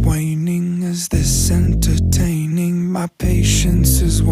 waning? Is this entertaining? My patience is waning.